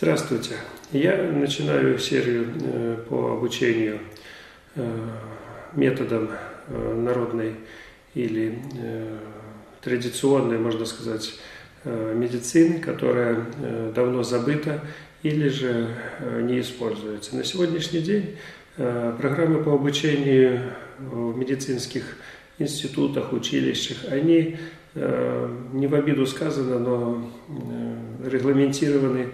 Здравствуйте. Я начинаю серию э, по обучению э, методам э, народной или традиционной, можно сказать, медицины, которая давно забыта или же не используется. На сегодняшний день программы по обучению в медицинских институтах, училищах, они не в обиду сказано, но регламентированы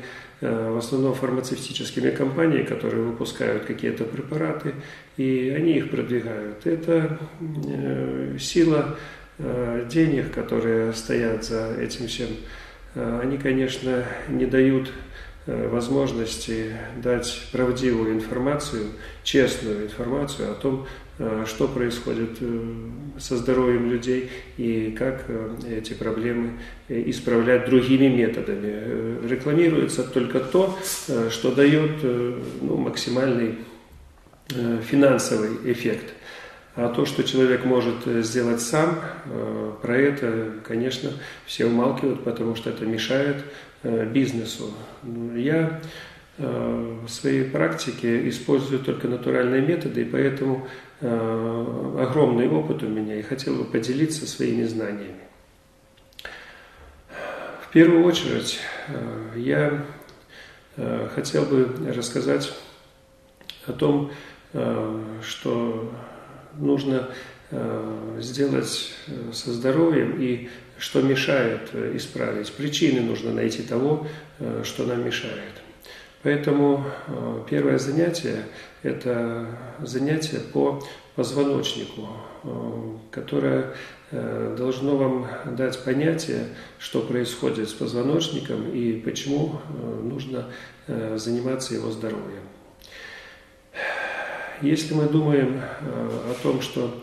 в основном фармацевтическими компаниями, которые выпускают какие-то препараты, и они их продвигают. Это э, сила э, денег, которые стоят за этим всем. Они, конечно, не дают возможности дать правдивую информацию, честную информацию о том, Э, что происходит э, со здоровьем людей и как э, эти проблемы исправлять другими методами. Рекламируется только то, что дает ну, максимальный финансовый эффект. А то, что человек может сделать сам, про это, конечно, все умалкивают, потому что это мешает бизнесу. Я в своей практике использую только натуральные методы, и поэтому Э, огромный опыт у меня и хотел бы поделиться своими знаниями. В первую очередь э, я э, хотел бы рассказать о том, что нужно сделать со здоровьем и что мешает исправить. Причины нужно найти того, что нам мешает. Поэтому первое занятие это занятие по позвоночнику, э, которое э, должно вам дать понятие, что происходит с позвоночником и почему э, нужно заниматься его здоровьем. Если мы думаем о том, что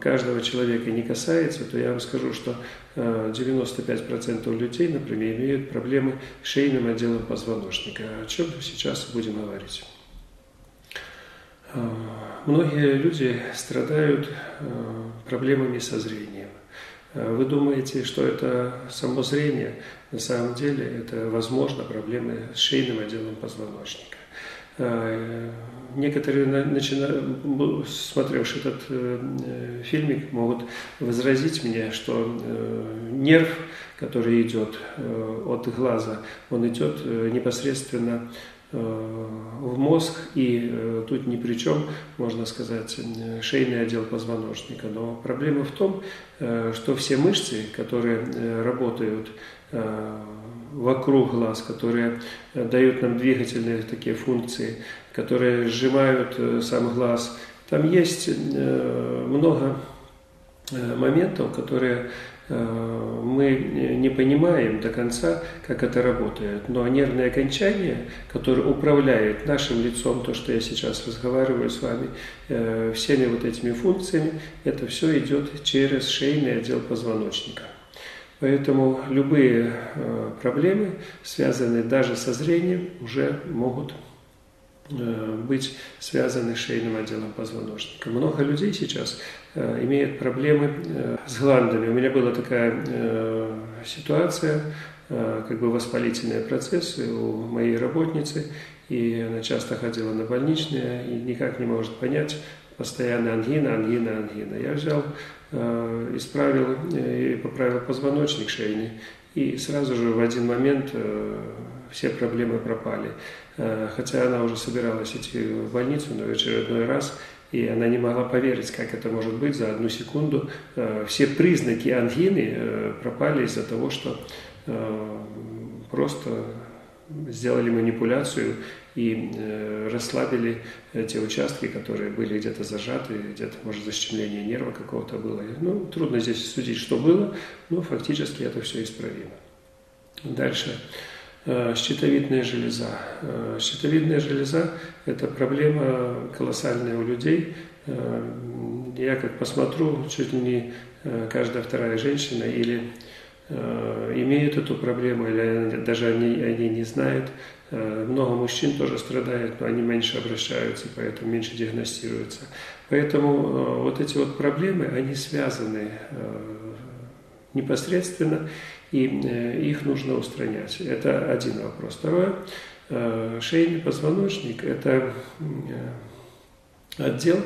каждого человека не касается, то я вам скажу, что 95% людей, например, имеют проблемы с шейным отделом позвоночника, о чем сейчас будем говорить. А, многие люди страдают проблемами со зрением. Вы думаете, что это само зрение? На самом деле это, возможно, проблемы с шейным отделом позвоночника. Некоторые, начина... смотревшие этот э, фильмик, могут возразить мне, что э, нерв, который идет э, от глаза, он идет непосредственно Э, в мозг, и э, тут ни при чем, можно сказать, шейный отдел позвоночника. Но проблема в том, э, что все мышцы, которые работают вокруг глаз, которые дают нам двигательные такие функции, которые сжимают сам глаз, там есть много моментов, которые Э, мы не понимаем до конца, как это работает. Но нервное окончание, которое управляет нашим лицом, то, что я сейчас разговариваю с вами, э, всеми вот этими функциями, это все идет через шейный отдел позвоночника. Поэтому любые э, проблемы, связанные даже со зрением, уже могут быть связаны с шейным отделом позвоночника. Много людей сейчас Э, имеют проблемы э, с гландами. У меня была такая э, ситуация, как бы воспалительные процессы у моей работницы, и она часто ходила на больничные и никак не может понять, постоянно ангина, ангина, ангина. Я взял, исправил и поправил позвоночник шейный, и сразу же в один момент все проблемы пропали. Хотя она уже собиралась идти в больницу, но в очередной раз и она не могла поверить, как это может быть за одну секунду. Э, все признаки ангины э, пропали из-за того, что э, просто сделали манипуляцию и расслабили те участки, которые были где-то зажаты, где-то, может, защемление нерва какого-то было. Ну, трудно здесь судить, что было, но фактически это все исправимо. Дальше. Э, щитовидная железа. Э, щитовидная железа – это проблема колоссальная у людей. Э, я как посмотрю, чуть ли не каждая вторая женщина или имеет эту проблему, или даже они, они не знают. Много мужчин тоже страдают, но они меньше обращаются, поэтому меньше диагностируются. Поэтому вот эти вот проблемы, они связаны непосредственно и их нужно устранять. Это один вопрос. Второе, шейный позвоночник – это отдел,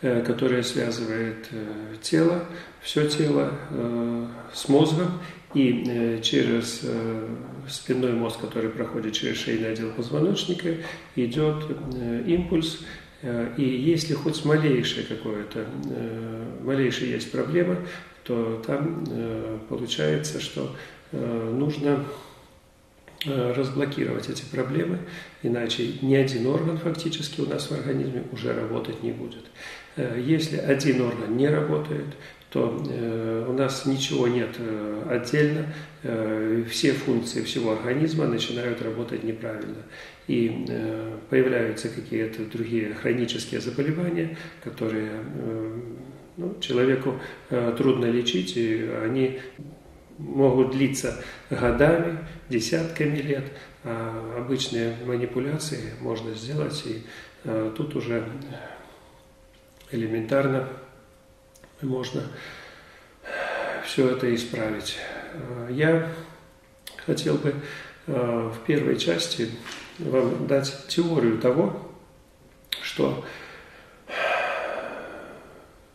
который связывает тело, все тело с мозгом и через спинной мозг, который проходит через шейный отдел позвоночника, идет импульс Э, и если хоть малейшая какое-то, э, малейшая есть проблема, то там э, получается, что нужно разблокировать эти проблемы, иначе ни один орган фактически у нас в организме уже работать не будет. Если один орган не работает, то у нас ничего нет отдельно, все функции всего организма начинают работать неправильно. И э, появляются какие-то другие хронические заболевания, которые э, ну, человеку э, трудно лечить, и они могут длиться годами, десятками лет, а обычные манипуляции можно сделать, и тут уже элементарно можно все это исправить. Я хотел бы в первой части вам дать теорию того, что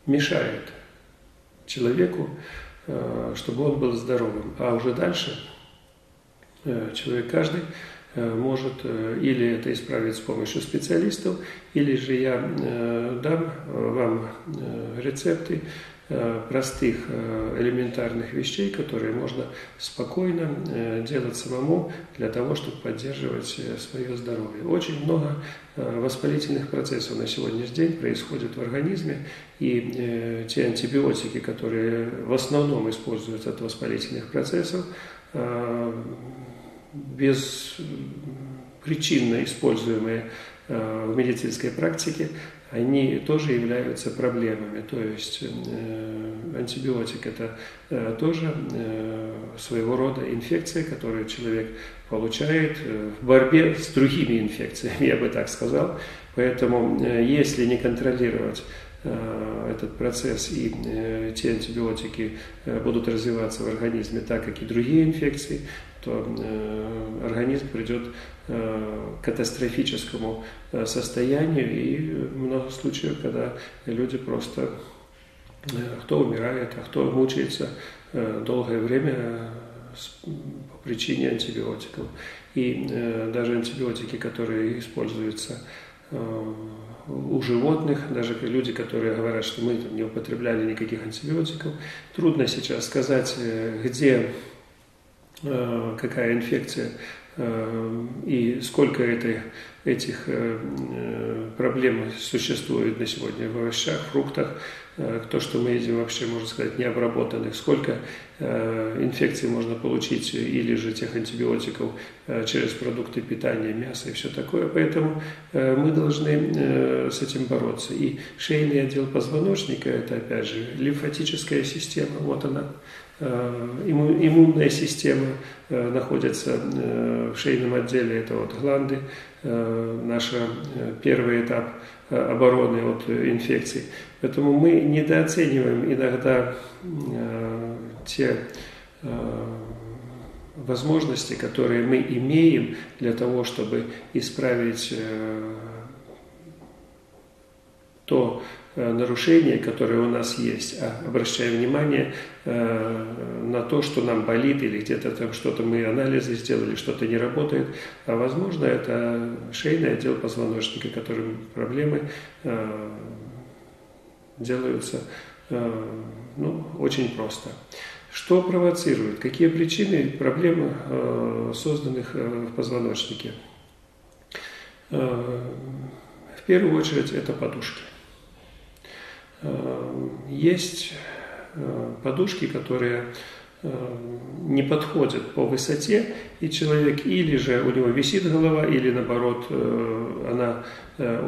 мешает человеку, э, чтобы он был здоровым. А уже дальше э, человек каждый э, может или это исправить с помощью специалистов, или же я дам вам рецепты Э, простых э, элементарных вещей, которые можно спокойно э, делать самому для того, чтобы поддерживать свое здоровье. Очень много воспалительных процессов на сегодняшний день происходит в организме, и те антибиотики, которые в основном используются от воспалительных процессов, беспричинно используемые в медицинской практике, они тоже являются проблемами. То есть э, антибиотик это э, тоже э, своего рода инфекция, которую человек получает э, в борьбе с другими инфекциями, я бы так сказал. Поэтому э, если не контролировать э, этот процесс и э, те антибиотики э, будут развиваться в организме так, как и другие инфекции, то э, организм придет э, к катастрофическому э, состоянию, и много случаев, когда люди просто, кто умирает, а кто мучается долгое время по причине антибиотиков. И даже антибиотики, которые используются у животных, даже люди, которые говорят, что мы не употребляли никаких антибиотиков, трудно сейчас сказать, где какая инфекция э, и сколько это, этих э, проблем существует на сегодня в овощах, фруктах, то, что мы едим вообще, можно сказать, необработанных, сколько инфекций можно получить или же тех антибиотиков через продукты питания, мясо и все такое. Поэтому мы должны с этим бороться. И шейный отдел позвоночника – это, опять же, лимфатическая система, вот она, Э, иммунная система э, находится э, в шейном отделе, это вот гланды, наш первый этап обороны от инфекций. Поэтому мы недооцениваем иногда те возможности, которые мы имеем для того, чтобы исправить то, Э, нарушения, которые у нас есть, а обращая внимание э, на то, что нам болит или где-то там что-то мы анализы сделали, что-то не работает, а возможно это шейный отдел позвоночника, которым проблемы э, делаются ну, очень просто. Что провоцирует? Какие причины проблем, созданных в позвоночнике? В первую очередь это подушки. Э, есть э, подушки, которые э, не подходят по высоте, и человек или же у него висит голова, или наоборот она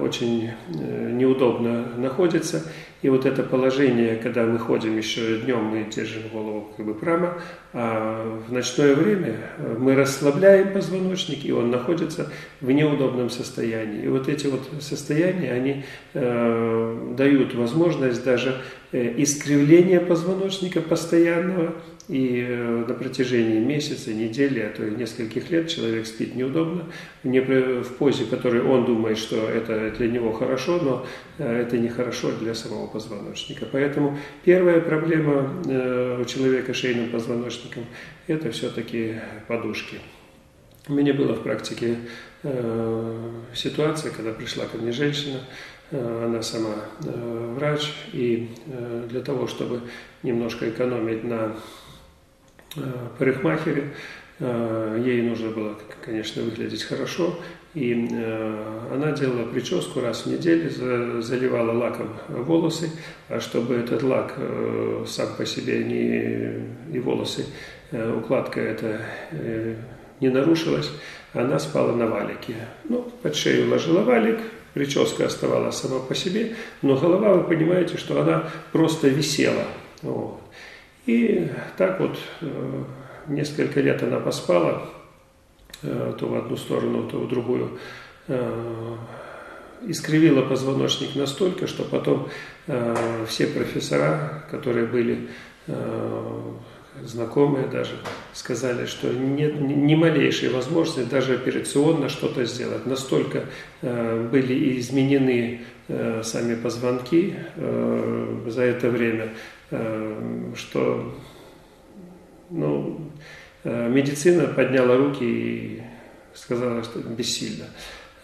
очень неудобно находится, и вот это положение, когда мы ходим еще днем, мы держим голову как бы прямо, а в ночное время э, мы расслабляем позвоночник, и он находится в неудобном состоянии. И вот эти вот состояния, они э, дают возможность даже э, искривления позвоночника постоянного, и э, на протяжении месяца, недели, а то и нескольких лет человек спит неудобно, не в позе, которой он думает, что это для него хорошо, но э, это не хорошо для самого позвоночника. Поэтому первая проблема э, у человека с шейным позвоночником – это все-таки подушки. У меня была в практике ситуация, когда пришла ко мне женщина, она сама врач, и для того, чтобы немножко экономить на парикмахере. Э, ей нужно было, конечно, выглядеть хорошо. И э, она делала прическу раз в неделю, заливала лаком волосы, а чтобы этот лак сам по себе не, и волосы, укладка это не нарушилась, она спала на валике. Ну, под шею ложила валик, прическа оставалась сама по себе, но голова, вы понимаете, что она просто висела. Вот. И так вот э, несколько лет она поспала, э, то в одну сторону, то в другую, э, искривила позвоночник настолько, что потом все профессора, которые были знакомые даже, сказали, что нет ни малейшей возможности даже операционно что-то сделать. Настолько были изменены сами позвонки за это время, Эм, что ну, э, медицина подняла руки и сказала, что бессильно.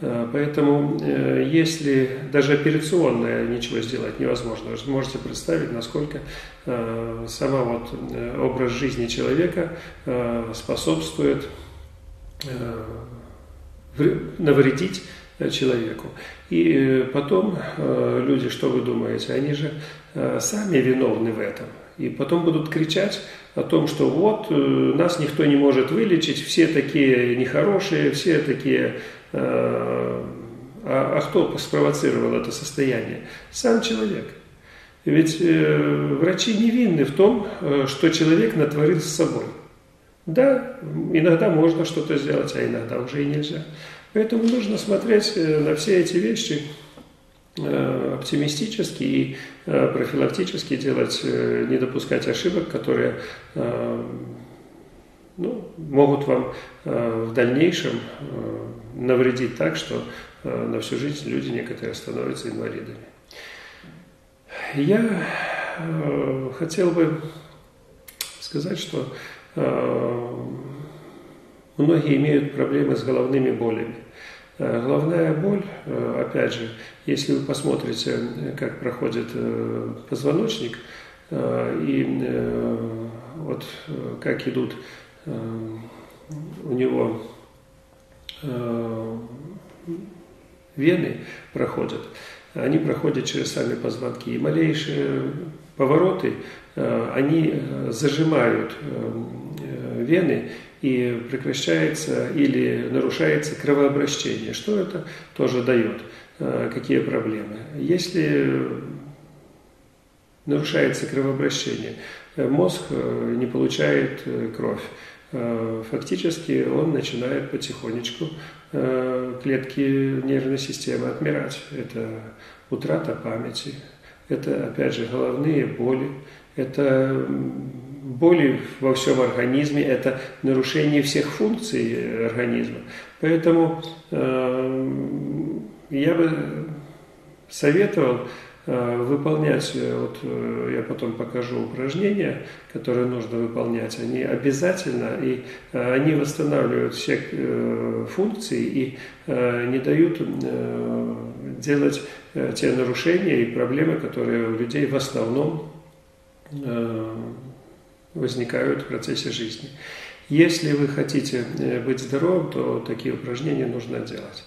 Э, поэтому, э, если даже операционное ничего сделать невозможно, вы можете представить, насколько сама вот образ жизни человека способствует навредить человеку. И потом люди, что вы думаете, они же Э, сами виновны в этом. И потом будут кричать о том, что вот, э, нас никто не может вылечить, все такие нехорошие, все такие... Э, а, а кто спровоцировал это состояние? Сам человек. Ведь э, врачи невинны в том, что человек натворил с собой. Да, иногда можно что-то сделать, а иногда уже и нельзя. Поэтому нужно смотреть на все эти вещи Э, оптимистически и э, профилактически делать, э, не допускать ошибок, которые ну, могут вам в дальнейшем навредить так, что на всю жизнь люди некоторые становятся инвалидами. Я хотел бы сказать, что многие имеют проблемы с головными болями. Головная боль, опять же, если вы посмотрите, как проходит э, позвоночник э, и э, вот как идут у него вены проходят, они проходят через сами позвонки. И малейшие повороты, они зажимают вены, и прекращается или нарушается кровообращение. Что это тоже дает? Э, какие проблемы. Если нарушается кровообращение, э, мозг э, не получает кровь, фактически он начинает потихонечку клетки нервной системы отмирать. Это утрата памяти, это, опять же, головные боли, это боли во всем организме, это нарушение всех функций организма. Поэтому я бы советовал э, выполнять, э, вот э, я потом покажу упражнения, которые нужно выполнять, они обязательно, и они восстанавливают все функции и не дают делать те нарушения и проблемы, которые у людей в основном возникают в процессе жизни. Если вы хотите быть здоровым, то такие упражнения нужно делать.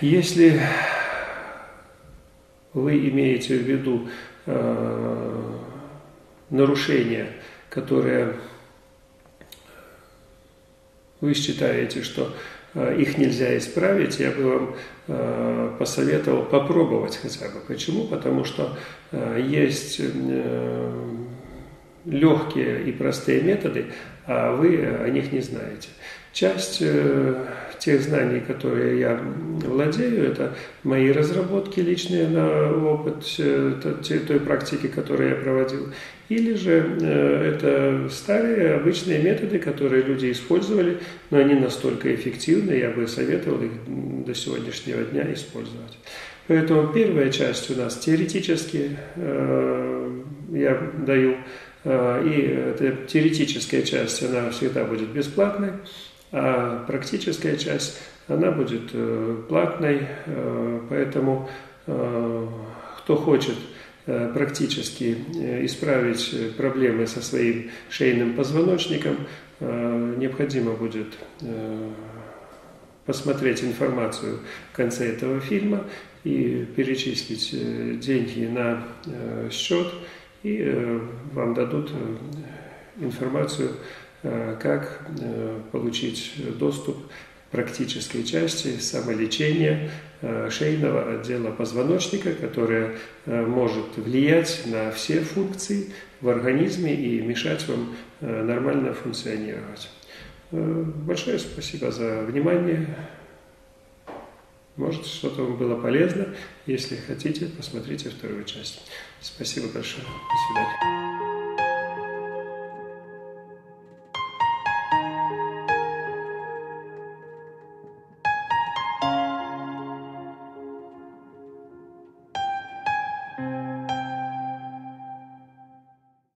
Если вы имеете в виду э, нарушения, которые вы считаете, что э, их нельзя исправить, я бы вам э, посоветовал попробовать хотя бы. Почему? Потому что э, есть э, легкие и простые методы, а вы о них не знаете. Часть э, тех знаний, которые я владею, это мои разработки личные на опыт той практики, которую я проводил, или же это старые обычные методы, которые люди использовали, но они настолько эффективны, я бы советовал их до сегодняшнего дня использовать. Поэтому первая часть у нас теоретически я даю Э, и эта теоретическая часть, она всегда будет бесплатной, а практическая часть, она будет э, платной. Э, поэтому кто хочет практически исправить проблемы со своим шейным позвоночником, необходимо будет посмотреть информацию в конце этого фильма и перечислить деньги на счет – и э, вам дадут э, информацию, э, как получить доступ к практической части самолечения шейного отдела позвоночника, которая может влиять на все функции в организме и мешать вам нормально функционировать. Большое спасибо за внимание. Может, что-то вам было полезно. Если хотите, посмотрите вторую часть. Спасибо большое. До свидания.